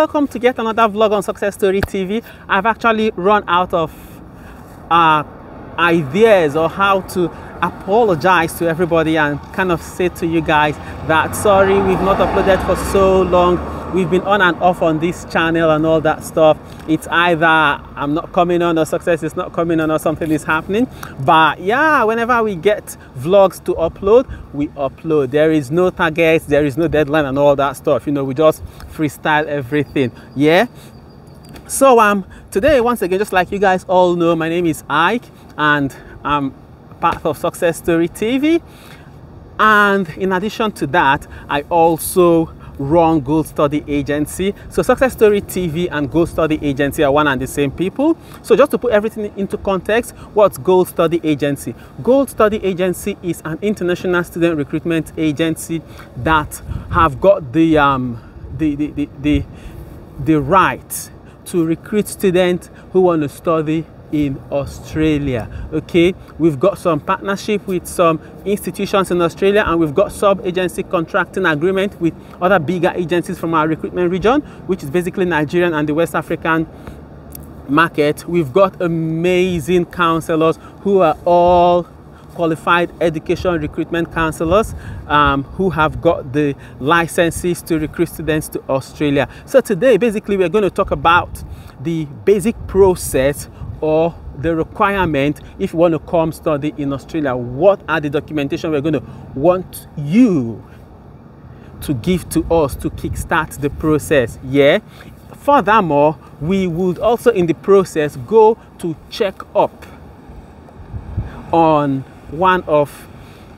welcome to yet another vlog on Success Story TV. I've actually run out of uh, ideas or how to apologize to everybody and kind of say to you guys that sorry we've not uploaded for so long we've been on and off on this channel and all that stuff. It's either i'm not coming on or success is not coming on or something is happening. But yeah whenever we get vlogs to upload we upload. There is no targets there is no deadline and all that stuff. You know we just freestyle everything. Yeah? So um today once again just like you guys all know my name is ike and i'm part of success story tv and in addition to that i also run Gold Study Agency. So Success Story TV and Gold Study Agency are one and the same people. So just to put everything into context, what's Gold Study Agency? Gold Study Agency is an international student recruitment agency that have got the um, the, the, the, the, the right to recruit students who want to study in Australia. Okay, we've got some partnership with some institutions in Australia and we've got sub-agency contracting agreement with other bigger agencies from our recruitment region, which is basically Nigerian and the West African market. We've got amazing counselors who are all qualified education recruitment counselors um, who have got the licenses to recruit students to Australia. So today, basically, we're going to talk about the basic process or the requirement if you want to come study in Australia. What are the documentation we're going to want you to give to us to kickstart the process? Yeah. Furthermore, we would also in the process go to check up on one of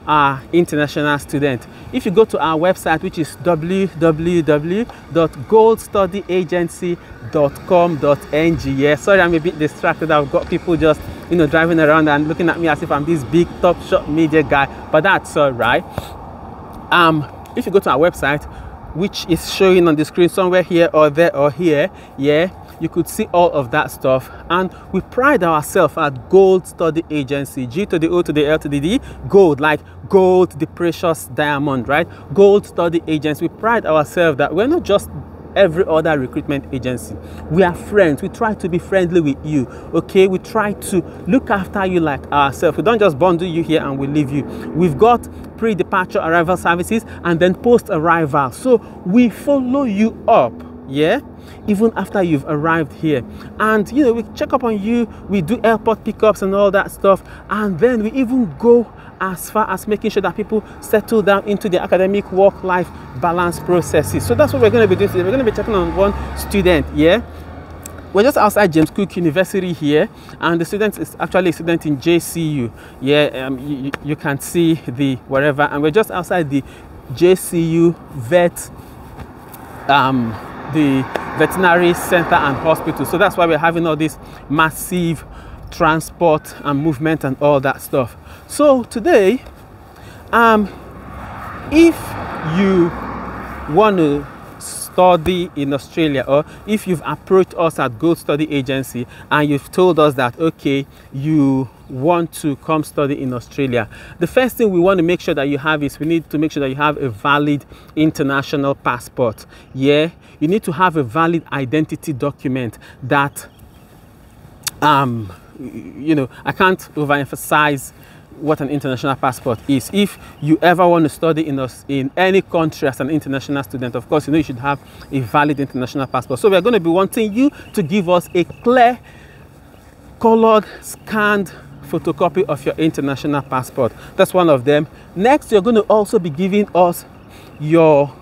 our international students. If you go to our website, which is www.goldstudyagency.com.ng, yeah, sorry, I'm a bit distracted. I've got people just, you know, driving around and looking at me as if I'm this big top shot media guy, but that's all right. Um, if you go to our website, which is showing on the screen somewhere here or there or here, yeah, you could see all of that stuff and we pride ourselves at gold study agency g to the o to the l to the d gold like gold the precious diamond right? Gold study agency. We pride ourselves that we're not just every other recruitment agency. We are friends. We try to be friendly with you okay? We try to look after you like ourselves. We don't just bundle you here and we leave you. We've got pre-departure arrival services and then post arrival so we follow you up yeah? Even after you've arrived here. And you know we check up on you we do airport pickups and all that stuff and then we even go as far as making sure that people settle down into the academic work-life balance processes. So that's what we're going to be doing today. We're going to be checking on one student yeah? We're just outside James Cook University here, and the student is actually a student in JCU. Yeah, um, you, you can see the wherever, and we're just outside the JCU vet um, the veterinary center and hospital. So that's why we're having all this massive transport and movement and all that stuff. So today, um, if you want to study in Australia or if you've approached us at Gold Study Agency and you've told us that okay you want to come study in Australia the first thing we want to make sure that you have is we need to make sure that you have a valid international passport. Yeah you need to have a valid identity document that um you know I can't overemphasize what an international passport is. If you ever want to study in, us, in any country as an international student, of course, you know you should have a valid international passport. So we're going to be wanting you to give us a clear, colored, scanned photocopy of your international passport. That's one of them. Next, you're going to also be giving us your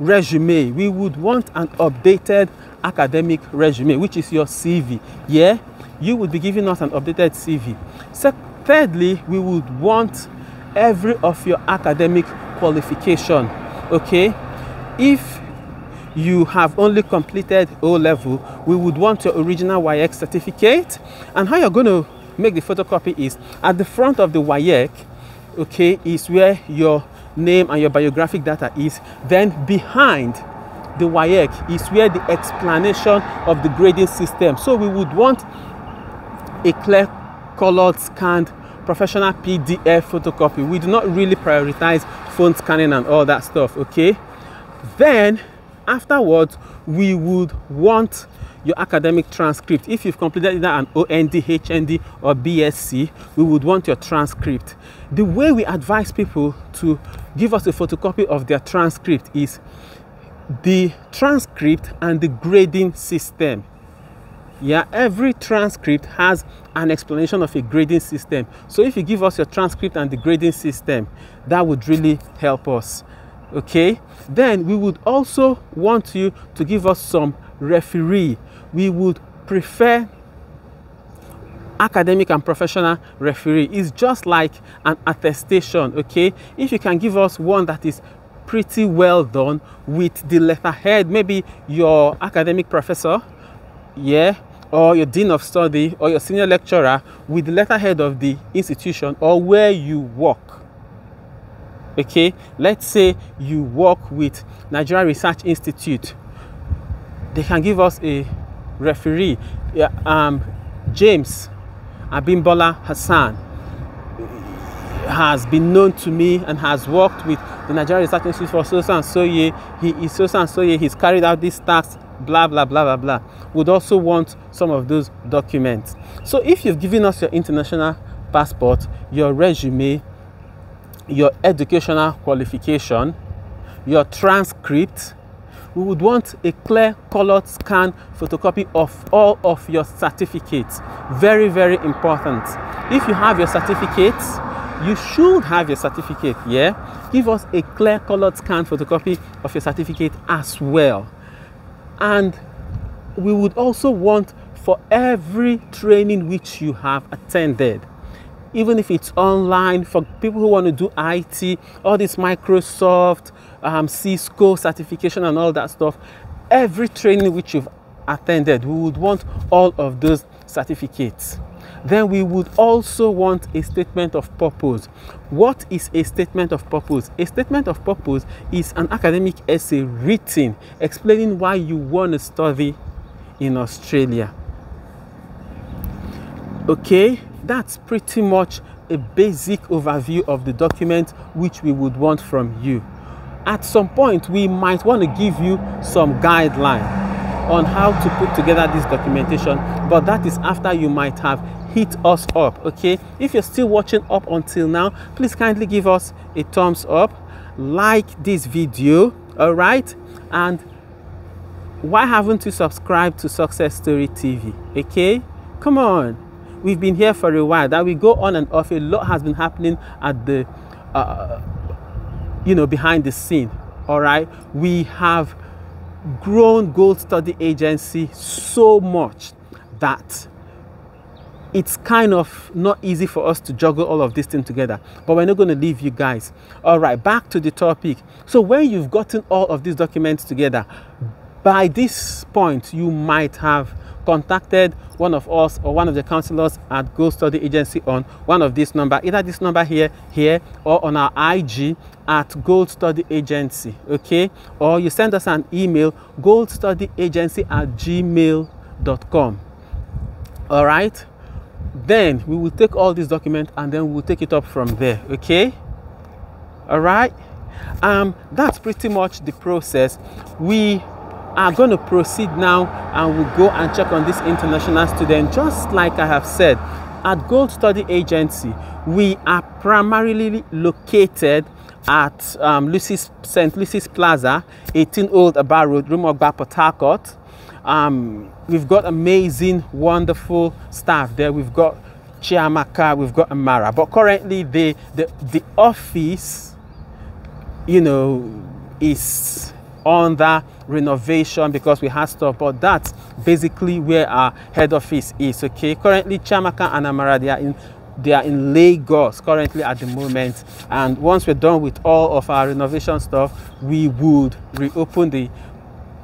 resume. We would want an updated academic resume, which is your CV. Yeah, you would be giving us an updated CV. Second, thirdly we would want every of your academic qualification okay? If you have only completed O level we would want your original WAEC certificate. And how you're going to make the photocopy is at the front of the WAEC, okay is where your name and your biographic data is. Then behind the WAEC is where the explanation of the grading system. So we would want a clear colored scanned professional PDF photocopy. We do not really prioritize phone scanning and all that stuff, okay? Then afterwards, we would want your academic transcript. If you've completed either an OND, HND, or BSc, we would want your transcript. The way we advise people to give us a photocopy of their transcript is the transcript and the grading system. Yeah, every transcript has an explanation of a grading system. So if you give us your transcript and the grading system, that would really help us. Okay, then we would also want you to give us some referee we would prefer academic and professional referee is just like an attestation okay if you can give us one that is pretty well done with the letterhead maybe your academic professor yeah or your dean of study or your senior lecturer with the letterhead of the institution or where you work okay let's say you work with nigeria research institute they can give us a referee, yeah, um, James Abimbola Hassan, has been known to me and has worked with the Nigerian Research Institute for so and so year. He is so and so year. He's carried out this task. Blah blah blah blah blah. Would also want some of those documents. So if you've given us your international passport, your resume, your educational qualification, your transcript, we would want a clear colored scan photocopy of all of your certificates. Very, very important. If you have your certificates, you should have your certificate, yeah? Give us a clear colored scan photocopy of your certificate as well. And we would also want for every training which you have attended, even if it's online for people who want to do IT, all this Microsoft, um, Cisco certification and all that stuff, every training which you've attended, we would want all of those certificates. Then we would also want a statement of purpose. What is a statement of purpose? A statement of purpose is an academic essay written explaining why you want to study in Australia. Okay, that's pretty much a basic overview of the document which we would want from you at some point we might want to give you some guideline on how to put together this documentation but that is after you might have hit us up okay if you're still watching up until now please kindly give us a thumbs up like this video all right and why haven't you subscribed to success story tv okay come on we've been here for a while that we go on and off a lot has been happening at the uh, you know, behind the scene. All right. We have grown Gold Study Agency so much that it's kind of not easy for us to juggle all of this thing together. But we're not going to leave you guys. All right back to the topic. So when you've gotten all of these documents together by this point you might have contacted one of us or one of the counselors at Gold Study Agency on one of these number, either this number here, here, or on our IG at Gold Study Agency, okay? Or you send us an email, goldstudyagency at gmail.com. All right? Then we will take all these documents and then we'll take it up from there, okay? All right? Um, that's pretty much the process. We are going to proceed now and we'll go and check on this international student. Just like I have said at Gold Study Agency we are primarily located at um, Lucy's, St. Lucy's Plaza 18 Old Aba Road Rumuogba Port Harcourt. Um, we've got amazing wonderful staff there. We've got Chiamaka we've got Amara. But currently the the, the office you know is under renovation because we had stuff but that's basically where our head office is okay? Currently Chiamaka and amara they are in they are in lagos currently at the moment. And once we're done with all of our renovation stuff we would reopen the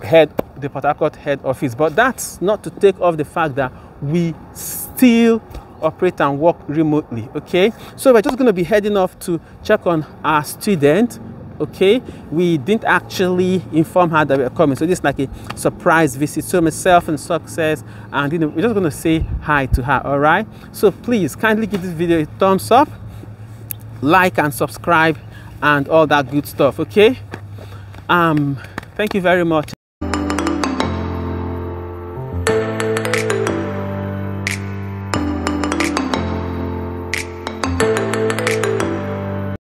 head the port harcourt head office. But that's not to take off the fact that we still operate and work remotely okay? So we're just going to be heading off to check on our student okay? We didn't actually inform her that we are coming. So this is like a surprise visit. So myself and success and you know we're just going to say hi to her all right? So please kindly give this video a thumbs up like and subscribe and all that good stuff okay? Um thank you very much